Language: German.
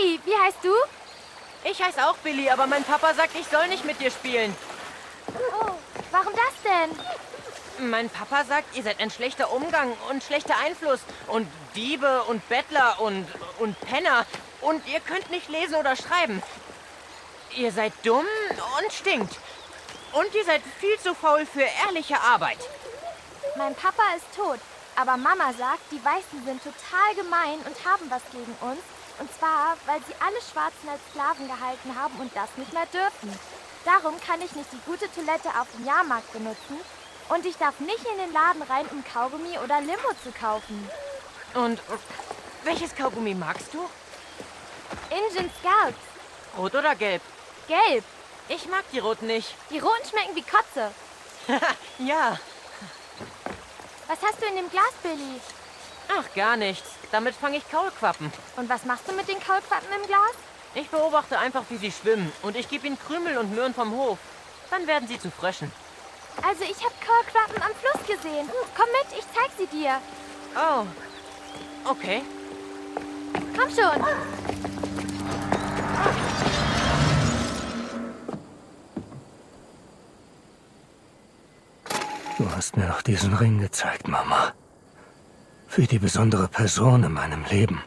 Billy, wie heißt du? Ich heiße auch Billy, aber mein Papa sagt, ich soll nicht mit dir spielen. Oh, warum das denn? Mein Papa sagt, ihr seid ein schlechter Umgang und schlechter Einfluss und Diebe und Bettler und, und Penner und ihr könnt nicht lesen oder schreiben. Ihr seid dumm und stinkt. Und ihr seid viel zu faul für ehrliche Arbeit. Mein Papa ist tot, aber Mama sagt, die Weißen sind total gemein und haben was gegen uns. Und zwar, weil sie alle Schwarzen als Sklaven gehalten haben und das nicht mehr dürfen. Darum kann ich nicht die gute Toilette auf dem Jahrmarkt benutzen und ich darf nicht in den Laden rein, um Kaugummi oder Limo zu kaufen. Und welches Kaugummi magst du? Indian Scouts. Rot oder gelb? Gelb. Ich mag die roten nicht. Die roten schmecken wie Kotze. ja. Was hast du in dem Glas, Billy? Ach, gar nichts. Damit fange ich Kaulquappen. Und was machst du mit den Kaulquappen im Glas? Ich beobachte einfach, wie sie schwimmen und ich gebe ihnen Krümel und Möhren vom Hof. Dann werden sie zu Fröschen. Also ich habe Kaulquappen am Fluss gesehen. Komm mit, ich zeig sie dir. Oh, okay. Komm schon. Du hast mir doch diesen Ring gezeigt, Mama. Für die besondere Person in meinem Leben.